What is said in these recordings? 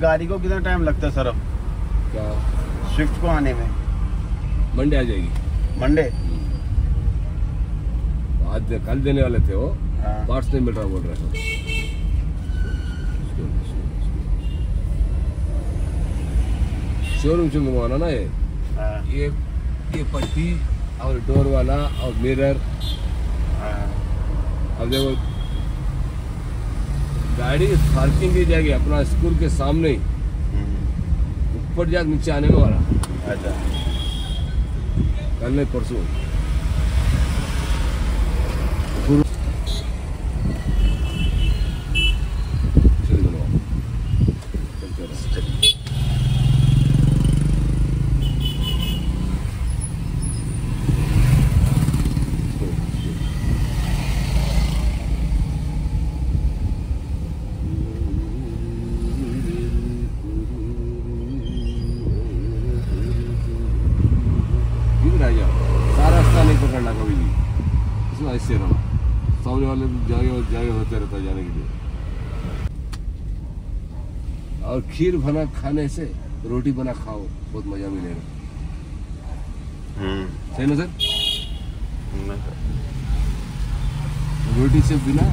गाड़ी को कितना टाइम लगता है सर? अब क्या? स्विफ्ट को आने में। मंडे आ जाएगी। मंडे आज कल देने वाले थे वो। हाँ। पार्ट्स नहीं मिल रहा बोल रहे शोरूम से मंगवाना ना ये? हाँ, ये ये पट्टी और डोर वाला और मिरर हाँ, अब देखो गाड़ी पार्किंग की जाएगी अपना स्कूल के सामने ही। हम्म, ऊपर जाकर नीचे आने में वाला। अच्छा। कल नहीं परसों चलिए बनवाओ। चलते रहो। इधर आ जाओ सारा रास्ता नहीं पकड़ना कभी भी इसमें ऐसे रहना सामने वाले जागे जागे होते रहता है जाने के लिए और खीर बना खाने से रोटी बना खाओ बहुत मज़ा मिलेगा। हम्म, सही ना सर? रोटी से बिना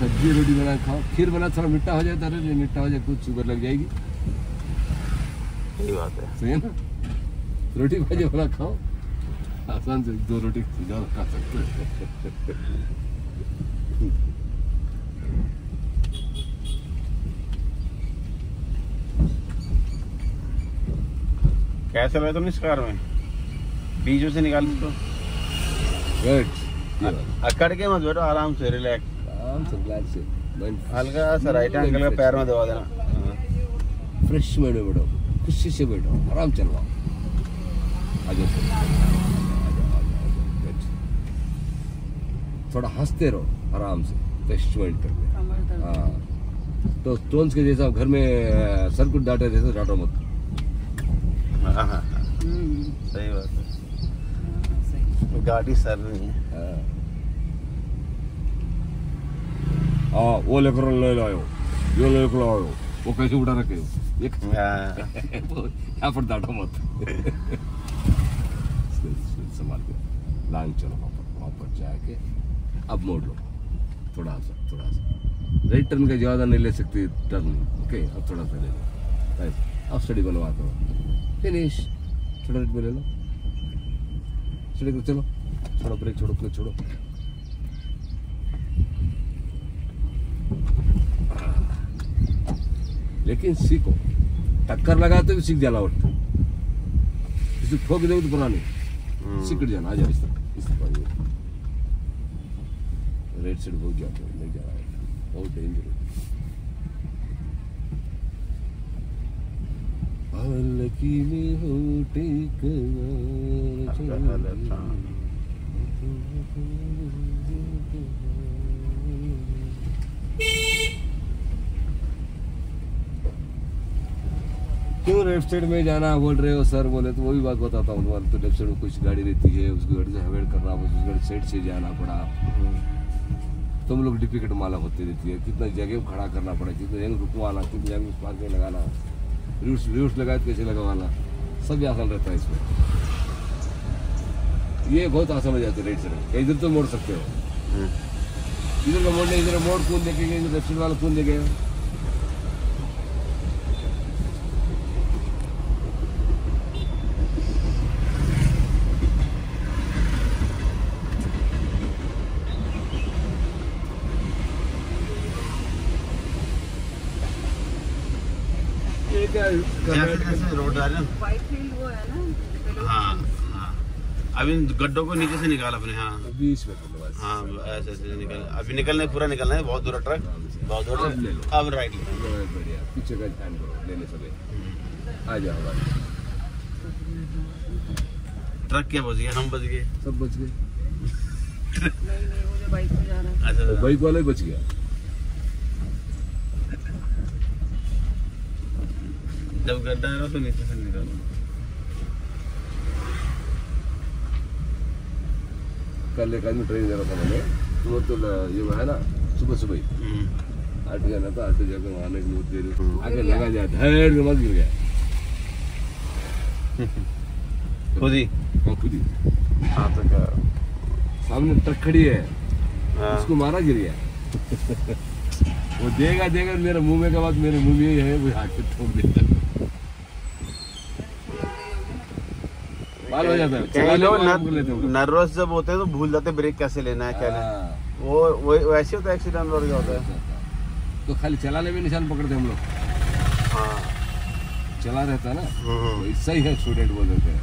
सब्ज़ी रोटी बना खाओ खीर बना थोड़ा मिट्टा हो जाता है मिट्टा हो जाए कुछ शुगर लग जाएगी। सही बात है। सही ना? रोटी भाजी बना खाओ आसान से दो रोटी खा सकते कैसे रहे तुम इस कार में। बीच में से निकाल दो गुड अकड़ के मत बैठो आराम से रिलैक्स आराम से ग्लास से। हल्का सा राइट एंगल का पैर में दबा देना। फ्रेश में बैठो खुशी से बैठो। आराम चलवाओ। आ जाओ। सर। आ जाओ, आ जाओ, आ जाओ, बैठ। थोड़ा हँसते रहो। आराम से। फ्रेश माइंड करके। हाँ। तो स्टोन्स के जैसा घर में सर कुछ डांटे जैसे डांटो मत। हाँ, हाँ, हाँ, सही बात है गाड़ी सर नहीं है। हाँ। हाँ, वो लेकर ले लाओ ये लेकर आओ वो कैसे उठा रखे हो? ये हाँ, यहाँ पर डांटो मत। संभाल के। लाइन चलो वहाँ पर वहाँ पर जाके। अब मोड़ लो। थोड़ा सा थोड़ा सा। राइट टर्न का ज़्यादा नहीं ले सकती टर्न ओके अब थोड़ा सा ले लो। अब स्टडी बनवा दो। फिनिश थोड़ा रेट में ले लो। करो चलो। छोड़ो ब्रेक छोड़ो क्लच छोड़ो। लेकिन सीखो टक्कर लगाते भी सीख जाना उठ किसी ठोक दोगे तो बुरा नहीं। हम्म, सिकट जाना आ जाओ इस तरफ़ इस आइए रेड साइड बहुत जाते हैं नहीं जा रहा है बहुत डेंजर पलकी। क्यों लेफ़्ट साइड में जाना बोल रहे हो सर? बोले तो वो भी बात बताता हूँ तो लेफ़्ट साइड में कुछ गाड़ी रहती है उसकी गाड़ी से अवॉइड करना उस गाड़ी साइड से जाना पड़ा। तुम लोग डिफ़िकल्ट माला होती रहती है कितना जगह खड़ा करना पड़ा कितना जगह रुकवाना कितना जगह पार्किंग लगाना। रूट्स रूट्स लगाए तो कैसे लगवाना सब भी आसान रहता है इसमें। ये बहुत आसान हो जाता है रेट से। इधर तो मोड़ सकते हो। हम्म, इधर का मोड़ने इधर मोड़ कौन देखेंगे इधर लेफ़्ट वाला कौन देखेगा ये क्या जैसे जैसे रोड आ रहे हैं। व्हाइट फ़ील्ड वो है हाँ हाँ। गड्ढों को नीचे से निकाल अपने हाँ। बीस में हाँ ऐसे ऐसे निकल अभी निकलना है पूरा निकलना है बहुत दूर ट्रक बहुत दूर अब ले लो। अब राइट बढ़िया। पीछे का ध्यान करो लेने सके आ जाओ ट्रक क्या बच गया? हम बच गए। सब बच गए। नहीं नहीं वो जो बाइक पे जा अच्छा तो बाइक वाला ही बच गया। जब गड्ढा है। तो नीचे से निकालो कल एक आदमी ट्रेन जा रहा था मैंने तो तो ये है। ना सुबह सुबह ही हम्म, हट गया ना तो हट जाकर वहाँ एक नोट दे आगे लगा जाए धैर्य मत गिर गया खुद ही खुद ही हाँ तो क्या सामने ट्रक खड़ी है उसको मारा गिर गया वो देगा देगा मेरे मुँह में का बात मेरे मुँह में ही है वो हाथ से ठोक देता हो जाता है कई लोग हैं नर्वस जब होते हैं तो भूल जाते ब्रेक कैसे लेना है क्या लेना हाँ, वो वो वैसे होता है एक्सीडेंट और क्या होता है। तो खाली चलाने में निशान पकड़ते हम लोग। हाँ। चला रहता है ना? हम्म, तो ऐसा ही है स्टूडेंट बोल देते हैं।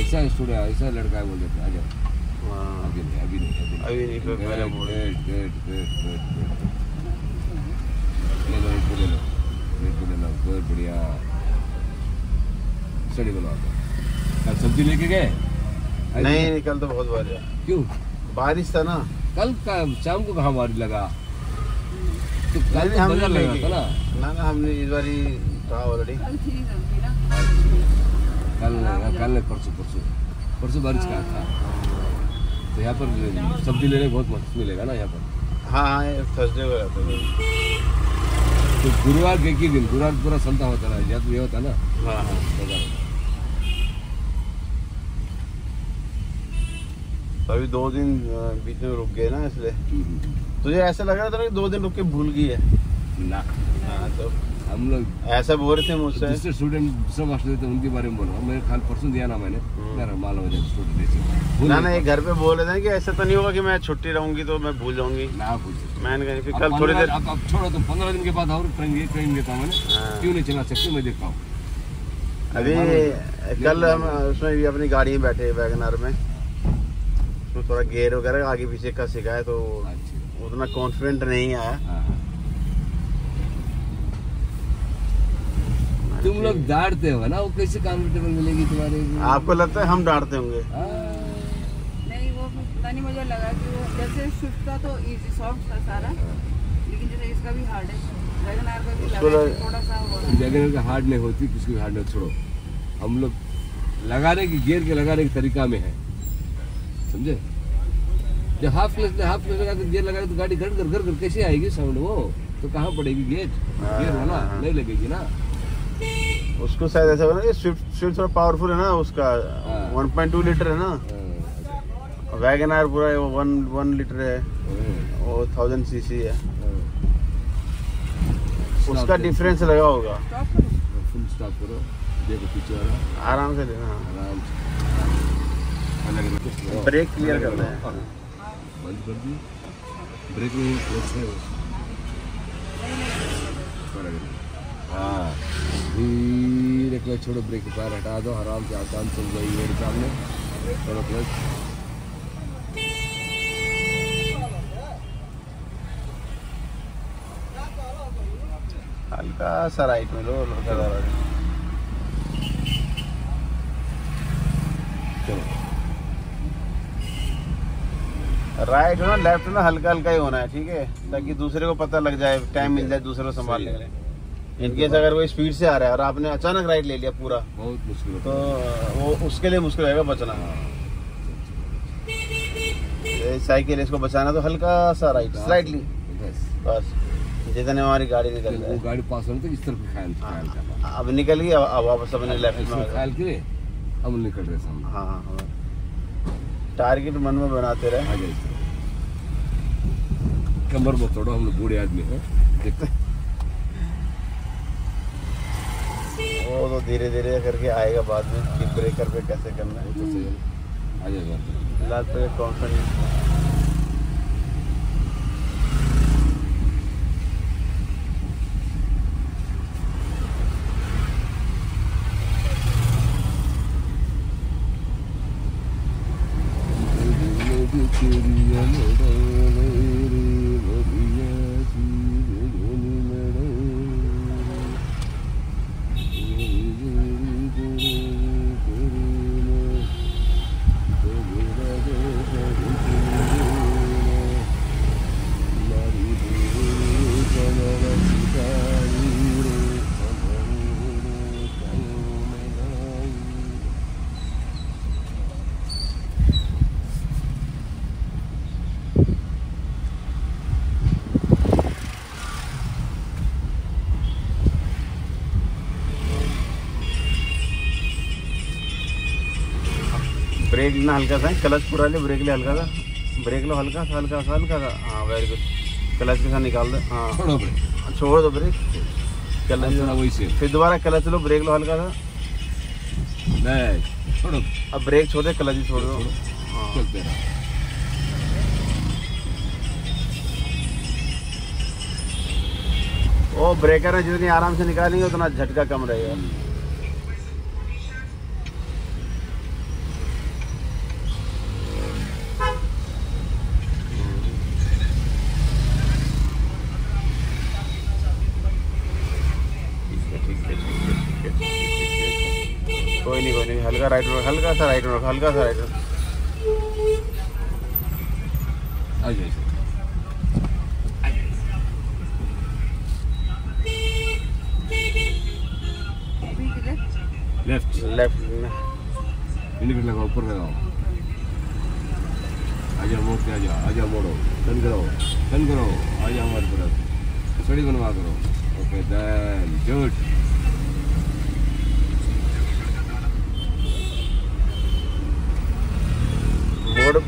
ऐसा स्टूडेंट ऐसा लड़का है बोल देते हैं। आ जाओ हाँ। अभी नहीं अभी नहीं। अभी नहीं, फिर पहले वेट, बोल। Wait, wait, wait, wait, wait. ले लो एक ले लो। एक ले लो बहुत बढ़िया। स्टडी बनाओ कल सब्ज़ी लेके गए? नहीं कल तो बहुत बार क्यों? बारिश था ना। कल का शाम को कहाँ बारिश लगा? तो कल तो हमने लगा था ना। ना ना हमने इस बार कहा ऑलरेडी कल सब्ज़ी कल परसों परसों। परसों बारिश का था। तो यहाँ पर सब्ज़ी लेने बहुत मस्त मिलेगा ना यहाँ पर। हाँ हाँ थर्सडे को रहता है। तो गुरुवार के एक ही दिन गुरुवार पूरा संता होता ना या तो ये होता ना? हाँ हाँ बाज़ार में। तो अभी दो दिन बीच में रुक गए ना इसलिए। हम्म, तुझे ऐसा लग रहा था ना कि दो दिन रुक के भूल गई है? ना। हाँ तो हम लोग ऐसा बोल रहे थे मुझसे। स्टूडेंट दूसरे मास्टर थे उनके बारे में बोल। रहा हूँ खाल परसों दिया ना मैंने। मेरा माल हो जाए स्टूडेंट ना ना ये घर पे बोल रहे थे कि ऐसा तो नहीं होगा कि मैं छुट्टी रहूँगी तो मैं भूल जाऊँगी। ना भूल मैंने कहा फिर कल थोड़ी देर अब छोड़ो तुम पंद्रह दिन के बाद और ट्रेन ट्रेन देता हूँ मैंने। हाँ। क्यों नहीं चला सकती? मैं देखता हूँ। अभी कल हम उसमें भी अपनी गाड़ी में बैठे वैगनार में। उसमें थोड़ा गेयर वगैरह आगे पीछे का सिखा है तो अच्छा। उतना कॉन्फिडेंट नहीं आया। हाँ, हाँ। तुम लोग डांटते हो ना वो कैसे कंफर्टेबल मिलेगी तुम्हारे आपको लगता है हम डांटते होंगे? हाँ। नहीं वो पता नहीं मुझे लगा कि वो जैसे स्विफ्ट का तो इजी सॉफ्ट था सारा लेकिन जैसे इसका भी हार्ड है। वैगनार का भी थोड़ा सा हार्ड नहीं होती किसकी भी हार्ड नहीं छोड़ो। हम लोग लगाने की गियर के लगाने के तरीका में है। समझे? जब हाफ़ क्लच हाफ़ क्लच लगा के गियर लगा तो गाड़ी घर घर घर घर कैसे आएगी साउंड वो? तो कहाँ पड़ेगी गेट हाँ, गियर हाँ। नहीं लगेगी ना। उसको शायद ऐसा बोला स्विफ्ट स्विफ्ट थोड़ा पावरफुल है ना उसका हाँ। 1.2 लीटर है ना? हाँ, वैगन आर पूरा वो वन वन लीटर है। हाँ, वो थाउज़ेंड सीसी है। हाँ। उसका डिफरेंस लगा होगा। फुल स्टॉप करो। देखो पीछे आराम से लेना आराम से। ब्रेक क्लियर करना है हाँ, बंद कर दी ब्रेक में है। थोड़ा कर। हाँ धीरे क्लच छोड़ो ब्रेक के पैर हटा दो आराम से आसान चल जाइए मेरे सामने। छोड़ो क्लच हल्का सा राइट में लो हल्का सा right। चलो राइट हो ना लेफ़्ट हो ना हल्का हल्का ही होना है ठीक है? ताकि दूसरे को पता लग जाए टाइम मिल जाए दूसरे को संभालने के लिए इनकेस अगर वो स्पीड से आ रहा है और आपने अचानक राइट ले लिया पूरा बहुत मुश्किल तो वो उसके लिए मुश्किल रहेगा बचना। हाँ, साइकिल इसको बचाना तो हल्का सा राइट स्लाइटली बस जितने हमारी गाड़ी निकल वो जाए। गाड़ी पास होने तक इस तरफ़ ख्याल ख्याल अब निकल गई अब अब वापस अपने लेफ़्ट में। ख्याल करे हम निकल रहे हाँ हाँ हाँ। टारगेट मन में बनाते रहे। आ जाए इस तरफ़। कमर में तोड़ो हम लोग बूढ़े आदमी हैं। देखते वो तो धीरे धीरे करके आएगा बाद में कि ब्रेकर पे कैसे करना है। तो सही है। आ जाएगा। लाल पे कॉन्फिडेंस ब्रेक लेना हल्का सा क्लच पूरा ले ब्रेक ले हल्का सा। ब्रेक लो हल्का सा हल्का सा हल्का सा। हाँ वेरी गुड क्लच के साथ निकाल दो। हाँ। छोड़ो ब्रेक छोड़ दो ब्रेक क्लच वही से फिर दोबारा क्लच लो ब्रेक लो हल्का सा। नहीं छोड़ो। अब ब्रेक छोड़ दे क्लच भी छोड़ दो। हाँ। चलते रहो। वो ब्रेकर है जितनी आराम से निकालेंगे उतना झटका कम रहेगा ठीक है, ठीक है, ठीक है, ठीक है, ठीक है। कोई नहीं कोई नहीं हल्का राइट रखो हल्का सा राइट रखो हल्का सा राइट आ जाइए लेफ़्ट लेफ़्ट इंडिकेटर लगाओ ऊपर लगाओ। आजा मोड़ के आजा आजा मोड़ो। टर्न करो टर्न करो। आजा हमारी तरफ़। सड़ी बनवा करो। ओके देन गुड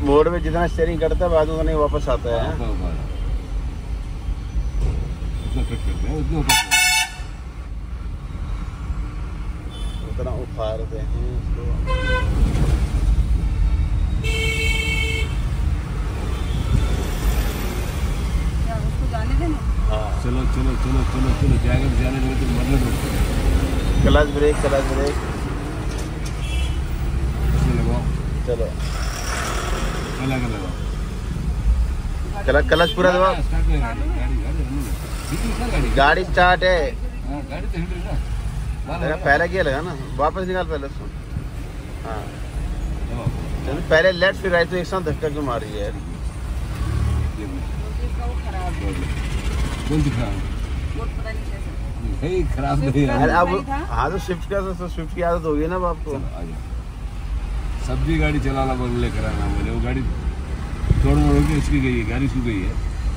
मोड़ में जितना स्टेयरिंग करता है बाद में उतना वापस आता है उतना कट हैं। उतना हैं उखाड़ते हैं उसको क्या उसको जाने देना? हाँ। चलो चलो चलो चलो चलो जाएगा तो जाने देंगे तो मरने दो। क्लच ब्रेक क्लच ब्रेक चलो। अलग लगाओ क्लच क्लच पूरा दबाओ गाड़ी रनिंग है? गाड़ी स्टार्ट है। हाँ तो तेरा पहले किया लगा ना? वापस निकाल पहले उसको। हाँ। चलो। पहले लेफ़्ट फिर राइट तो एक साथ धक्का क्यों मार रही है खराब नहीं अब हाँ तो स्विफ्ट का तो स्विफ्ट की आदत होगी ना अब आपको। सब्ज़ी गाड़ी चलाना बोल लेकर आना मैंने वो गाड़ी तोड़ मोड़ के इसकी गई है गाड़ी इसकी गई है।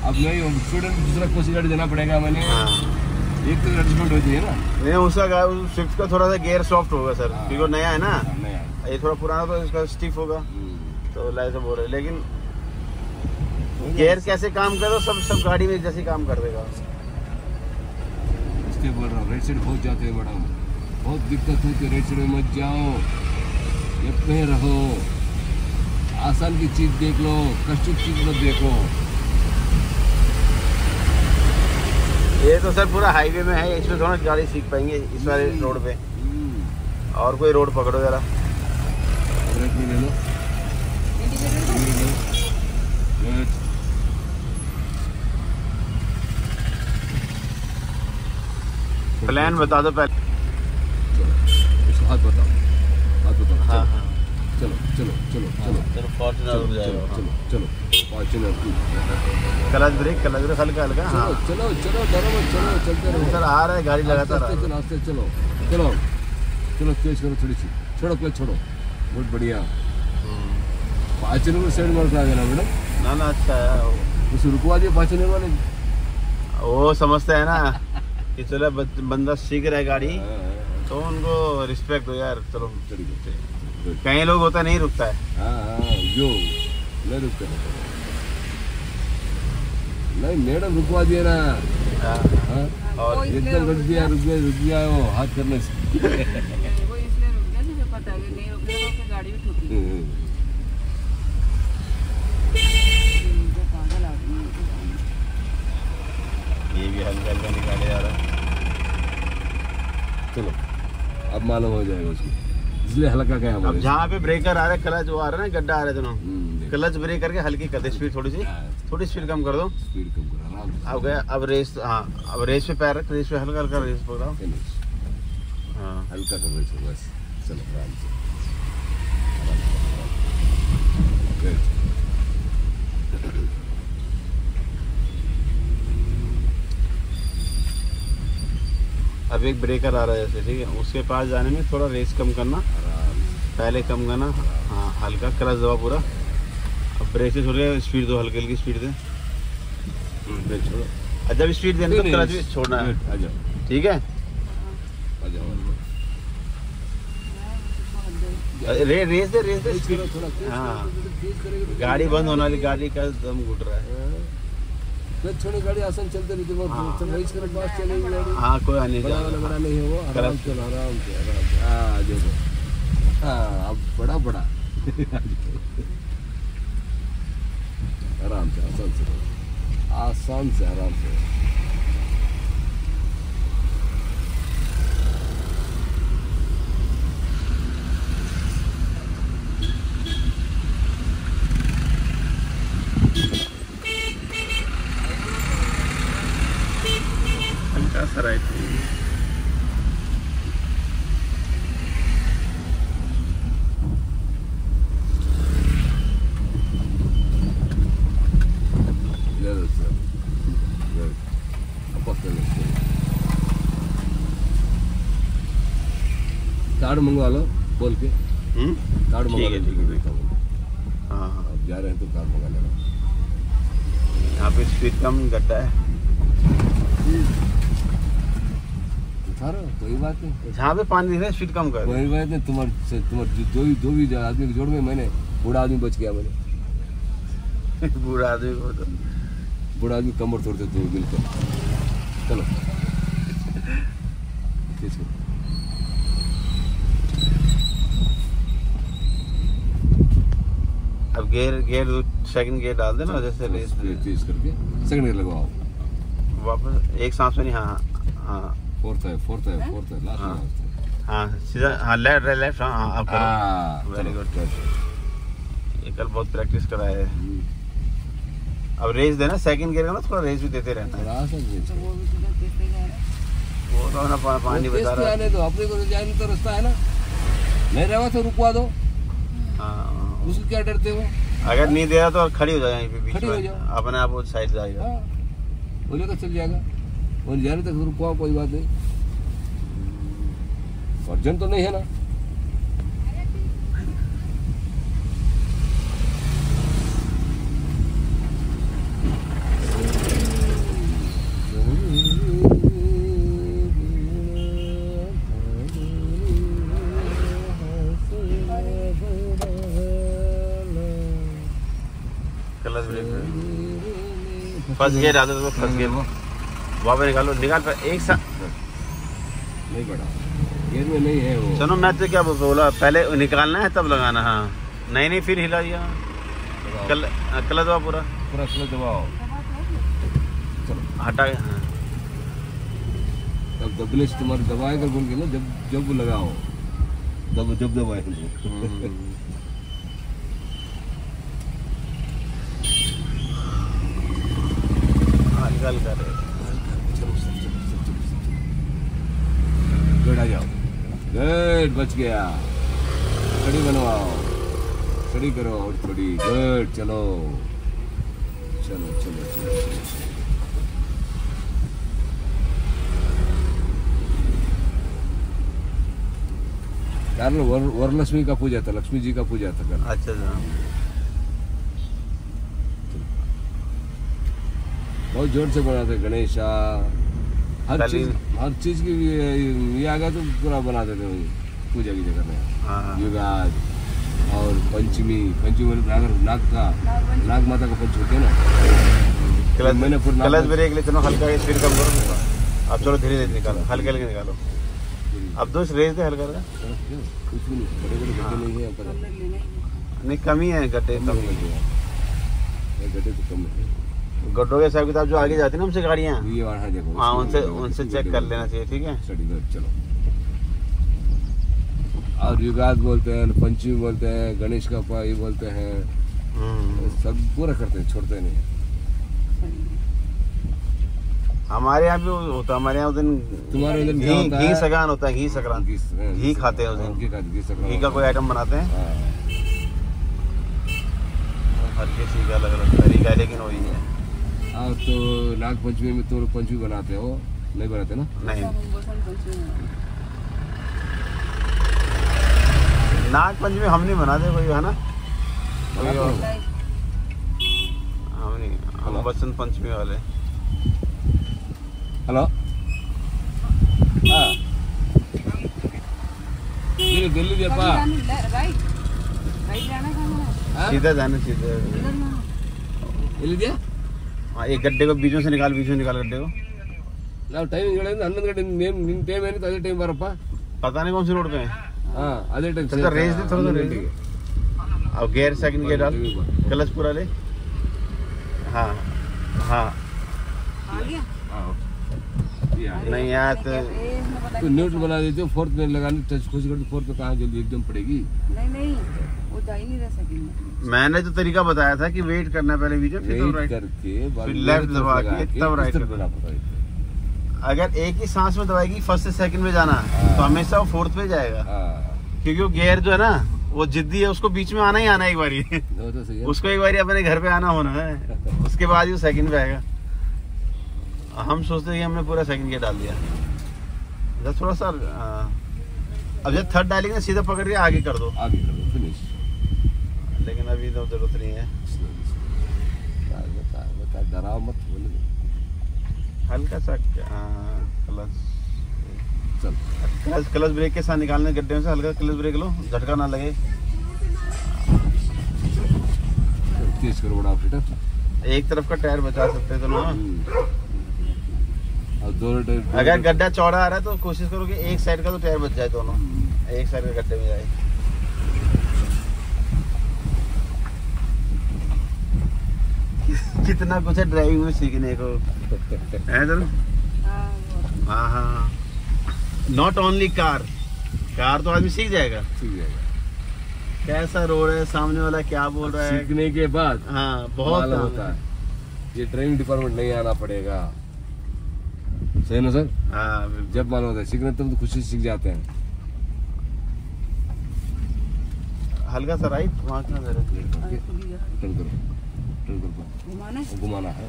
अब नहीं स्टूडेंट दूसरा कोई सी गाड़ी देना पड़ेगा मैंने। हाँ। एक तो एडजस्टमेंट होती है ना। नहीं उसका उस स्विफ्ट का थोड़ा सा गेयर सॉफ्ट होगा सर हाँ। क्योंकि नया है ना। हाँ, नया ये थोड़ा पुराना तो इसका स्टिफ होगा। हम्म। तो लाइसे बोल रहे लेकिन गेयर कैसे काम करे तो सब सब गाड़ी में जैसे काम कर देगा। इसलिए बोल रहा हूँ राइट साइड बहुत जाते हैं मैडम बहुत दिक्कत होती है राइट साइड में मत जाओ। में रहो आसान की चीज़ देख लो कष्ट चीज़ मत देखो ये तो सर पूरा हाईवे में है इसमें थोड़ा गाड़ी सीख पाएँगे इस वाले रोड पे हम्म। और कोई रोड पकड़ो जरा. प्लान बता दो पहले हाथ बताओ हाथ बताओ। हाँ चलो हाँ। चलो चलो चलो चलो। चलो फॉर्चुनर रुक चलो जाएगा चलो चलो क्लच ब्रेक क्लच ब्रेक हल्का हल्का हाँ। चलो चलो चलो डरो मत चलो चलते रहो। सर आ रहा है गाड़ी लगातार चलो आस्ते चलो चलो चलो तेज करो थोड़ी सी। छोड़ो क्लच छोड़ो। बहुत बढ़िया। है हम्म। पाँच नंबर साइड मार के आ गया ना मैडम। ना ना अच्छा है उस रुकवा दिए पाँच नंबर वाले। वो समझते हैं ना कि चलो बंदा सीख रहा है गाड़ी। हाँ, हाँ, तो उनको रिस्पेक्ट दो यार चलो. कई लोग होता नहीं रुकता है। हाँ हाँ जो नहीं रुकता नहीं मैडम रुकवा दिए ना। हाँ, हाँ और इतना रुक गया रुक गया। रुक गया वो हाथ करने से। वो इसलिए रुक गया पता है नहीं तो गाड़ी भी ठोकी हम्म, मुझे पागल आदमी है। ये भी हल्का हल्का निकाले जा रहा है चलो अब मालूम हो जाएगा उसको। इसलिए हल्का क्या अब जहाँ पे ब्रेकर आ रहा है क्लच वो आ रहा है ना गड्ढा आ रहा है दोनों। हम्म, क्लच ब्रेक करके हल्की कर दे स्पीड थोड़ी सी। हाँ, थोड़ी स्पीड कम कर दो। स्पीड कम करो अब गया अब रेस हाँ अब रेस पे पैर रख रेस पे हल्का हल्का रेस पकड़ाओ। हाँ। हल्का कर रहे बस। चलो आराम से। Good. अब एक ब्रेकर आ रहा है जैसे ठीक है? उसके पास जाने में थोड़ा रेस कम करना। पहले कम करना। हाँ हल्का क्लच दबा पूरा। अब ब्रेक से थोड़ी स्पीड दो हल्की हल्की स्पीड दे। ब्रेक छोड़ो। जब स्पीड देना तो नहीं, भी छोड़ना है। जाओ। ठीक है? रे रेस दे रेस दे। तेज हाँ। गाड़ी बंद होने वाली गाड़ी का दम घुट रहा है। छोड़ो गाड़ी आसान चलते वो हाँ। फास्ट चलेगी गाड़ी। हाँ कोई आने बड़ा वाला बड़ा नहीं है वो आराम. से आराम से आराम से। हाँ देखो हाँ अब बड़ा बड़ा। आराम से आसान से। आसान से आराम से हल्का सा right Let us uh, good. Apostle card मंगवा लो बोल के। हम्म? कार्ड मंगवा है, लो। ठीक है, हाँ। हाँ जा रहे हैं तो कार्ड मंगा लेना। यहाँ पे स्पीड कम गड्ढा है। कोई बात नहीं। जहाँ पे पानी दिख रहा है स्पीड कम कर। कोई बात नहीं तुम्हारे से जो- भी आदमी जोड़ में मैंने बूढ़ा आदमी बच गया मैंने। बूढ़ा आदमी को तो। बूढ़ा आदमी कमर तोड़ देते बिल्कुल। चलो खींच के। अब गेयर गेयर सेकंड गेयर डाल देना जैसे रेस तेज तेज करके सेकंड गियर लगवाओ। वापस एक सांस में नहीं हाँ हाँ। हाँ फोर्थ है फोर्थ है। फोर्थ है लास्ट हाँ। में हाँ। सीधा हाँ लेफ़्ट लेफ़्ट हाँ हाँ अब करो। हाँ चलो, good. चलो। ये कल बहुत प्रैक्टिस करा है अब रेस देना सेकंड गियर का ना थोड़ा रेस भी देते रहना। है खींच तो वो भी सीधा देखते जा रहा है। वो तो ना पानी बता रहा है। आने दो अपने को तो जाने तो रास्ता है ना। नहीं रहा तो रुकवा दो। हाँ। उसको क्या डरते हो। अगर नहीं दे रहा तो खड़ी हो जाएगा यहीं पे बीच हो में। अपने आप वो साइड जाएगा। बोले तो चल जाएगा। और जाने तक रुकवाओ कोई बात नहीं। सर्जन तो नहीं है ना। फ़र्स्ट गियर आते तो फ़र्स्ट गियर वहाँ पे निकालो निकाल पर एक साथ नहीं पड़ा। गेयर में नहीं है वो। सुनो मैं तो क्या बोला पहले निकालना है तब लगाना हाँ। नहीं नहीं फिर हिला दिया। कल कलर दबा पूरा। पूरा स्लो दबाओ चलो। हटा हाँ। तब दबलेश तुम्हारे दबाएगा बोल के ना जब जब लगाओ। जब जब दबाए हाँ, निकाल कर गुड आ जाओ गुड बच गया। खड़ी बनवाओ खड़ी करो और थोड़ी गुड चलो। चलो चलो चलो चलो ना वर, वरलक्ष्मी का पूजा था लक्ष्मी जी का पूजा था कल अच्छा अच्छा। बहुत ज़ोर से बनाते गणेशा। हर चीज़ हर चीज़ की ये ये आ गया तो पूरा बना देते हैं। पूजा की जगह में। हाँ हाँ युगाद और पंचमी पंचमी में नागर नाग का नाग माता का पंच होते हैं ना? क्लच मैंने फिर क्लच ब्रेक ले चलो हल्का स्पीड कम करो अब चलो धीरे धीरे निकालो हल्के हल्के निकालो। अब दोस्त रेस दे हल्का कुछ भी नहीं बड़े बड़े गड्ढे नहीं है पर ही नहीं कमी है गड्ढे कम कम है गड्ढे तो कम है। गड्ढों के हिसाब किताब जो आगे जाती है ना हमसे गाड़ियाँ। हाँ उनसे उनसे चेक कर लेना चाहिए ठीक है? चलो। और युगाद बोलते हैं पंचमी बोलते हैं गणेश का पाई बोलते हैं। हम्म। सब पूरा करते हैं छोड़ते नहीं हमारे यहाँ भी होता है हमारे यहाँ उस दिन तुम्हारे क्या घी घी है? सगान होता है घी संक्रांत घी हाँ, खाते हैं उस दिन। घी घी घी का कोई आइटम बनाते हैं? हाँ। हर किसी का अलग अलग तरीका है लेकिन वही है। और तो नाग पंचमी में तो पंचमी बनाते हो नहीं बनाते ना? नहीं सब बसंत पंचमी में। नाग पंचमी हम नहीं बनाते कोई है ना कोई बनाते और- हो? लाइक हम नहीं हम हेलो। बसंत पंचमी वाले हेलो हाँ ನೀನು ಗೆಲ್ಲಿದ್ಯಪ್ಪ कभी जाने ले- राइट राइट जाना कहाँ है हाँ? सीधा जाना सीधा इधर जाना ಎಲ್ಲಿದ್ಯಾ हाँ एक गड्ढे को बीचों से निकाल बीचों से निकाल गड्ढे को ನಾವು ಟೈಮಿಂಗ್ ಹೇಳಿದ್ರೆ ಹನ್ನೊಂದು ಗಂಟೆ ನೇಮ್ ನಿನ್ನ ಟೈಮ್ ಏನಿತ್ತು ಅದೇ ಟೈಮ್ ಬರಪ್ಪ पता नहीं कौन सी అదే టైం और गेयर सेकंड गेयर डाल क्लच पूरा ले नहीं यार तो न्यूट्रल बना देते हो फोर्थ में लगाने टच खुश कर फोर्थ जल्दी एकदम पड़ेगी नहीं नहीं वो जा ही नहीं मैंने तो तरीका बताया था कि वेट करना पहले वीडियो फिर राइट करके फिर लेफ़्ट दबा के तब राइट अगर एक ही सांस में दबाएगी फ़र्स्ट से सेकंड में जाना तो हमेशा वो फोर्थ पे जाएगा क्योंकि वो गेयर जो है ना वो जिद्दी है उसको बीच में आना ही आना एक बारी। तो उसको एक बारी अपने घर पे आना होना है। उसके बाद ही वो सेकंड पे आएगा। हम सोचते हैं कि हमने पूरा सेकंड गेयर डाल दिया। जब थोड़ा सा अब जब थर्ड डालेंगे सीधा पकड़ के आगे कर दो। आगे कर दो फिनिश लेकिन अभी तो ज़रूरत नहीं है। बता बता डराओ मत बोले। हल्का सा क्लच चल। क्लच क्लच ब्रेक के साथ निकालने गड्ढे में से हल्का क्लच ब्रेक लो झटका ना लगे। तेज करो बड़ा फिटर एक तरफ़ का टायर बचा सकते हैं तो ना। टाइम अगर गड्ढा चौड़ा आ रहा है तो कोशिश करो कि एक साइड का तो टायर बच जाए दोनों। एक साइड के गड्ढे में जाए। कितना कुछ है ड्राइविंग में सीखने को। है चलो हाँ हाँ हाँ। नॉट ओनली कार कार तो आदमी सीख जाएगा। ठीक है कैसा रोड है सामने वाला क्या बोल रहा है? सीखने के बाद हाँ बहुत होता है। है। ये ट्रेनिंग डिपार्टमेंट नहीं आना पड़ेगा। सही ना सर? हाँ जब मालूम होता है सीखने तुम तो खुशी से सीख जाते हैं। हल्का सा राइट वहाँ का जरा टर्न करो। टर्न करो। घुमाना है? घुमाना है।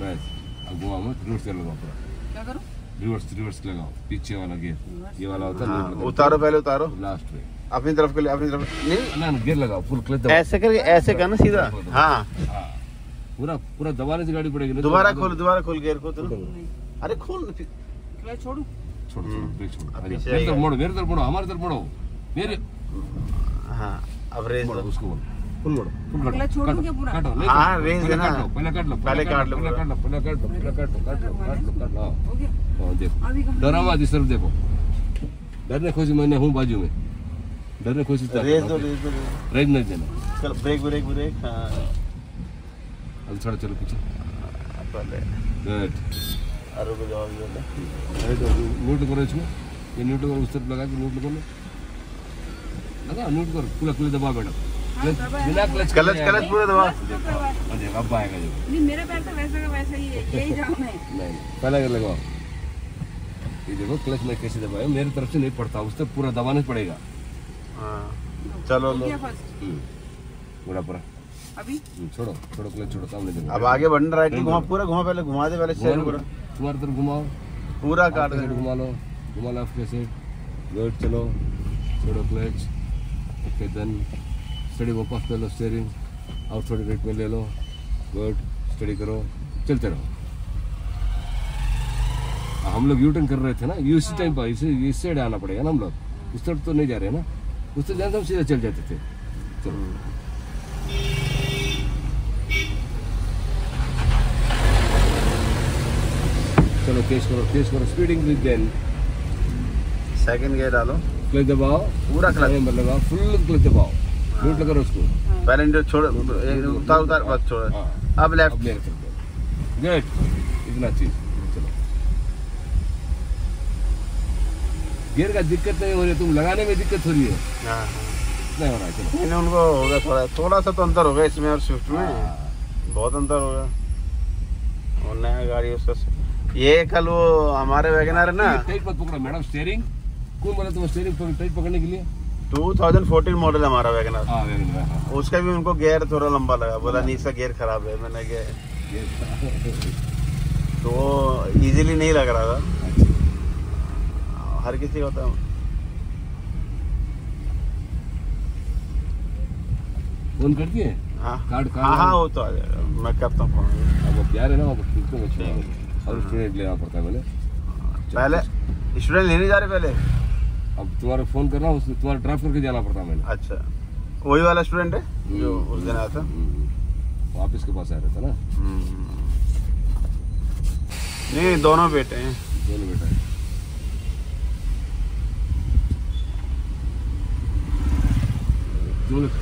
बस। अब घुमा मत रिवर्स कर लगाओ पूरा। क्या करो? रिवर्स रिवर्स लगाओ पीछे वाला गियर ये वाला होता है हाँ, उतारो पहले उतारो। लास्ट में अपनी तरफ़ के लिए अपनी तरफ़ नहीं। ना गियर लगाओ फुल क्लच दबाओ। ऐसे करके ऐसे करना सीधा। हाँ। हाँ। पूरा पूरा दबाने से गाड़ी पड़ेगी तो दोबारा खोल दोबारा खोल गेयर को तो अरे खोल। क्लच छोड़ू। छोड़ो छोड़ो हम्म। ब्रेक छोड़ो। मेरे तरफ़। मोड़ो मेरे तरफ़ मोड़ो हमारे तरफ़ मोड़ो। मेरे हाँ अब रेस मोड़ो उसको बोलो। फुल मोड़ो अगला छोड़ काटो, क्या पूरा? काटो हाँ, पहले देना। पहले काट लो पहले काट लो पहले काट लो पहले काट लो पहले काट लो काट लो काट लो काट लो। हाँ। देखो। अभी कहाँ? डरा मत इस तरफ़ देखो डरने खुशी मैंने हूँ बाजू में। डरने खुशी से रेस दो रेस दो रेज नहीं देना। चल ब्रेक ब्रेक ब्रेक हाँ। अब थोड़ा चलो पीछे। पहले। गुड अरे रुक जाओ अभी पहले। अरे तो करो इसमें। ये न्यूट करो उस तरफ़ लगा के न्यूट करो। लगा न्यूट करो। पूरा पूरा दबा दबाया। बिना क्लच क्लच क्लच पूरा दबा। अब आएगा देखो नहीं मेरा पैर तो वैसा का वैसा ही है यही जाम है। नहीं पहले कर लगाओ। ये देखो क्लच में कैसे दबाया मेरी तरफ़ से नहीं पड़ता उस तरफ़ पूरा दबाना पड़ेगा। हाँ। चलो लो। फ़र्स्ट हम्म, पूरा पूरा अभी? हम्म, छोड़ो छोड़ो क्लच छोड़ो सामने देखो। अब आगे बढ़ना राइट की घुमा पूरा घुमा पहले घुमा दे पहले घुमा पूरा। तुम्हारी तरफ़ घुमाओ। पूरा काट दे। घुमा लो। घुमा लो आपके साइड। गुड चलो। छोड़ो क्लच ओके देन स्टडी वापस ले लो स्टीयरिंग थोड़ी राइट में ले लो गुड स्टडी करो चलते रहो हम लोग यू टर्न कर रहे थे ना ये उसी टाइम पर इसे इस साइड आना पड़ेगा ना हम लोग उस तरफ़ तो नहीं जा रहे ना उस तरफ़ जाते हम सीधा चल जाते थे चलो चलो तेज करो तेज करो speed increase then second gear डालो। क्लच दबाओ। पूरा क्लच लगाओ फुल क्लच दबाओ। लूट करो उसको। पहले इनको छोड़ एक उतार उतार बस छोड़। हाँ। अब लेफ़्ट तरफ़ गुड इतना चीज़ चलो। गियर का दिक्कत नहीं हो रही है तुम लगाने में दिक्कत हो रही है। हाँ नहीं हो रहा है चलो। उनको होगा थोड़ा। थोड़ा सा तो अंतर होगा इसमें और स्विफ्ट में। हाँ। बहुत अंतर होगा और नया गाड़ी उसका ये कल वो हमारे वैगनर है ना। टाइट मत पकड़ो मैडम स्टीयरिंग कौन बोला तुम स्टीयरिंग टाइट पकड़ने के लिए। 2014 मॉडल हमारा वैगनर। हाँ वैगन में, हाँ। उसका भी उनको गियर थोड़ा लंबा लगा। बोला नहीं इसका गियर खराब है। मैंने कहा ये- तो इजीली नहीं लग रहा था। हर किसी का होता है फ़ोन कर दिए हाँ। कार्ड कार्ड हाँ हाँ वो तो आ जाएगा। मैं करता हूँ अब वो प्यार है ना वो में छोड़ा और स्टूडेंट लेना पड़ता है मैंने पहले स्टूडेंट लेने जा रहे पहले? अब तुम्हारा फ़ोन करना उसने तुम्हारा ड्राइव करके जाना पड़ता मैंने। अच्छा। वही वाला स्टूडेंट है जो उस दिन आया था? हम्म। ऑफ़िस के पास आ रहा था ना? हम्म। नहीं दोनों बेटे हैं। दोनों बेटा है।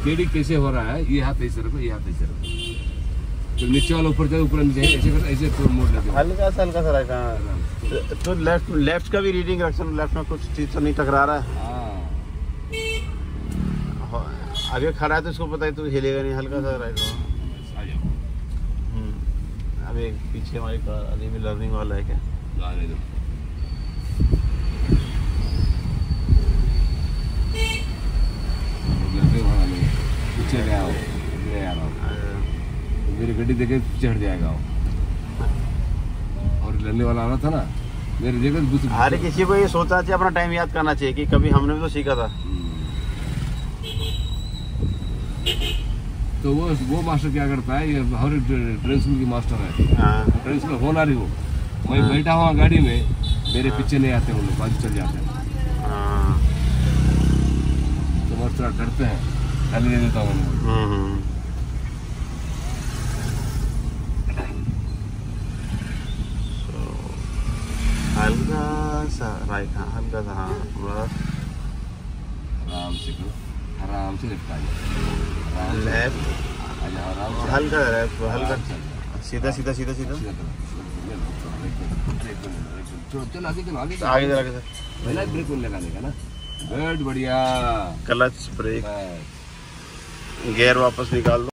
टेढ़ी कैसे हो रहा है? ये हाथ ऐसे रखो ये हाथ ऐसे रखो। जब नीचे वाला ऊपर जाए ऊपर नीचे ऐसे ऐसे तो मोड़ लेते हल्का सा हल्का सा रखा। तो लेफ़्ट लेफ़्ट का भी रीडिंग रख लेफ़्ट में कुछ चीज़ तो नहीं टकरा रहा है। हाँ। हो- आगे खड़ा है तो इसको पता है तू हिलेगा नहीं हल्का सा जाओ। अब एक पीछे हमारी कार अभी भी लर्निंग वाला है क्या? पीछे गया हो। हूँ। मेरी गड्डी देखे हट जाएगा वो। लड़ने वाला आ रहा था ना मेरी जगह दूसरी हर किसी को ये सोचना चाहिए अपना टाइम याद करना चाहिए कि कभी हमने भी तो सीखा था। तो वो वो मास्टर क्या करता है ये हर एक ट्रेन स्कूल की मास्टर है। हाँ। ट्रेन स्कूल होना रही वो मैं बैठा हुआ गाड़ी में मेरे पीछे नहीं आते वो लोग बाजू चल जाते हैं। हाँ। तो मैं थोड़ा डरते हैं गाली दे देता हूँ उनको। हम्म, हम्म। So, हल्का हाँ हाँ गियर वापस निकाल दो